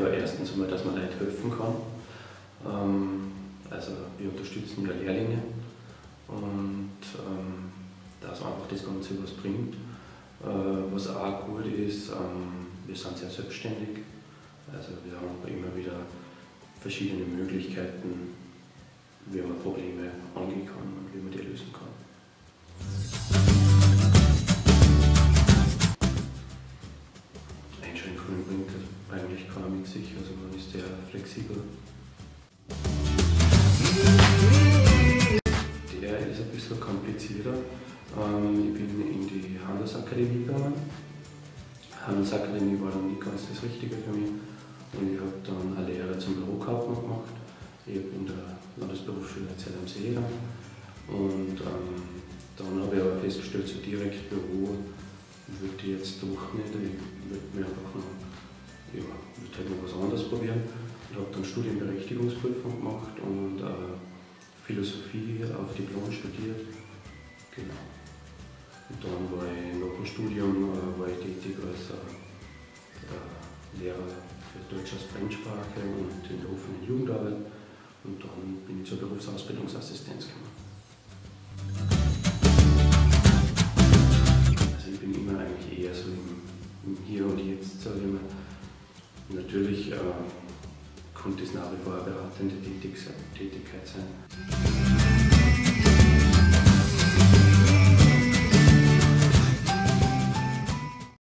ja erstens einmal, dass man Leuten helfen kann. Ähm, also wir unterstützen ja Lehrlinge und ähm, dass einfach das Ganze was bringt. Äh, was auch gut ist, ähm, wir sind sehr selbstständig. Also wir haben immer wieder verschiedene Möglichkeiten, wie wir Probleme Einschränkungen bringt eigentlich keiner mit sich, also man ist sehr flexibel. Der ist ein bisschen komplizierter. Ähm, ich bin in die Handelsakademie gegangen. Handelsakademie war dann nicht ganz das Richtige für mich und ich habe dann eine Lehre zum Bürokaufmann gemacht. Ich habe in der Landesberufsschule See und ähm, dann habe ich aber festgestellt, so direkt Büro würde ich jetzt doch nicht. Ich würde mir Ich habe dann Studienberechtigungsprüfung gemacht und äh, Philosophie auf Diplom studiert. Genau. Und dann war ich nach dem Studium äh, war ich tätig als äh, Lehrer für Deutsch als Fremdsprache und in der offenen Jugendarbeit. Und dann bin ich zur Berufsausbildungsassistenz gekommen. Also ich bin immer eigentlich eher so im, im Hier und Jetzt, sage ich mal. Natürlich äh, konnte es nach wie vor eine beratende Tätigkeit sein.